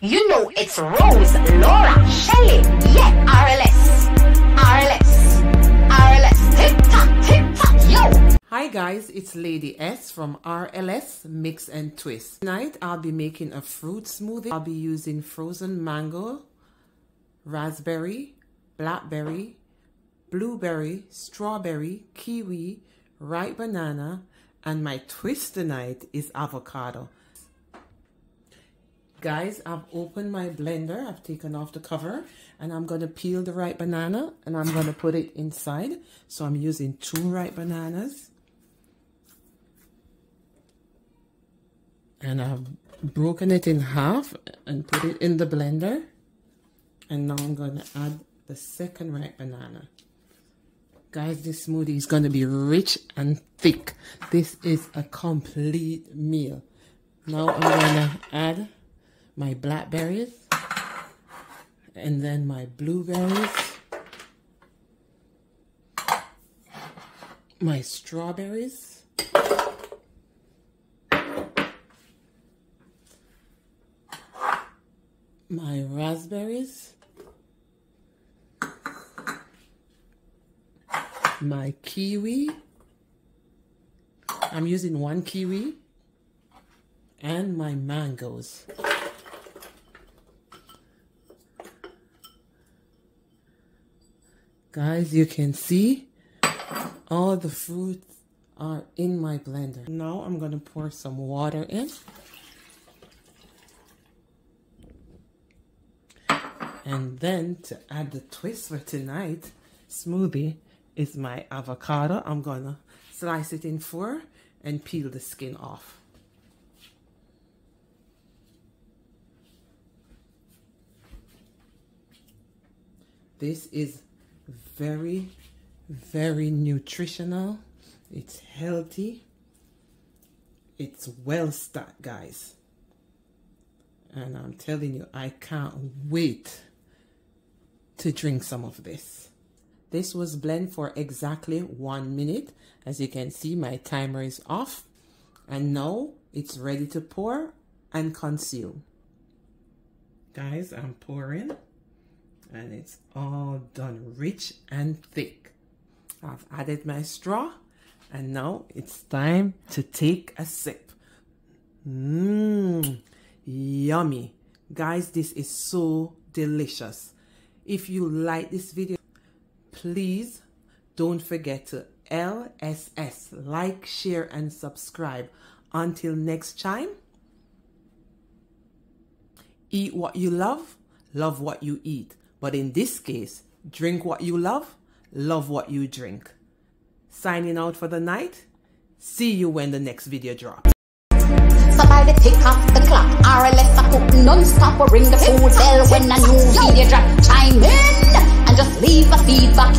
You know it's Rose, Laura, Shelley, yeah, RLS, RLS, RLS, tick tock, tick tock, yo. Hi guys, it's Lady S from RLS Mix and Twist. Tonight I'll be making a fruit smoothie. I'll be using frozen mango, raspberry, blackberry, blueberry, strawberry, kiwi, ripe banana, and my twist tonight is avocado. Guys, I've opened my blender. I've taken off the cover and I'm going to peel the ripe banana and I'm going to put it inside. So I'm using two ripe bananas. And I've broken it in half and put it in the blender. And now I'm going to add the second ripe banana. Guys, this smoothie is going to be rich and thick. This is a complete meal. Now I'm going to add my blackberries and then my blueberries, my strawberries, my raspberries, my kiwi. I'm using one kiwi and my mangoes. Guys, you can see all the fruits are in my blender. Now I'm going to pour some water in. And then to add the twist for tonight smoothie is my avocado. I'm going to slice it in four and peel the skin off. This is very, very nutritional. It's healthy. It's well stocked, guys. And I'm telling you, I can't wait to drink some of this. This was blend for exactly one minute. As you can see, my timer is off. And now it's ready to pour and consume. Guys, I'm pouring and it's all done rich and thick. I've added my straw and now it's time to take a sip. Mmm, yummy. Guys, this is so delicious. If you like this video, please don't forget to LSS, like, share, and subscribe. Until next time, eat what you love, love what you eat. But in this case, drink what you love, love what you drink. Signing out for the night. See you when the next video drops. So by the tick of the clock, RLS a cook non-stop ring the food bell when a new video drop. Chime in and just leave a feedback.